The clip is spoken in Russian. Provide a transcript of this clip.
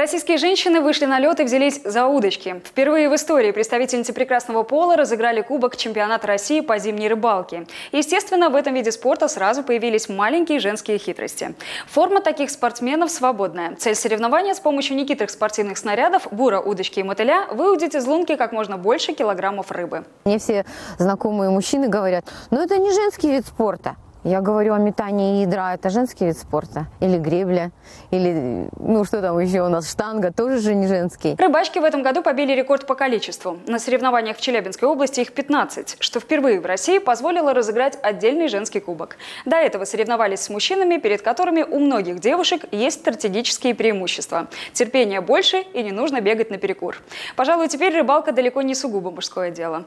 Российские женщины вышли на лед и взялись за удочки. Впервые в истории представительницы прекрасного пола разыграли Кубок чемпионата России по зимней рыбалке. Естественно, в этом виде спорта сразу появились маленькие женские хитрости. Форма таких спортсменов свободная. Цель соревнования с помощью некитрых спортивных снарядов, бура, удочки и мотыля выудить из лунки как можно больше килограммов рыбы. Мне все знакомые мужчины говорят, ну это не женский вид спорта. Я говорю о метании ядра, это женский вид спорта. Или гребля, или, ну что там еще у нас, штанга, тоже же не женский. Рыбачки в этом году побили рекорд по количеству. На соревнованиях в Челябинской области их 15, что впервые в России позволило разыграть отдельный женский кубок. До этого соревновались с мужчинами, перед которыми у многих девушек есть стратегические преимущества. Терпения больше и не нужно бегать наперекур. Пожалуй, теперь рыбалка далеко не сугубо мужское дело.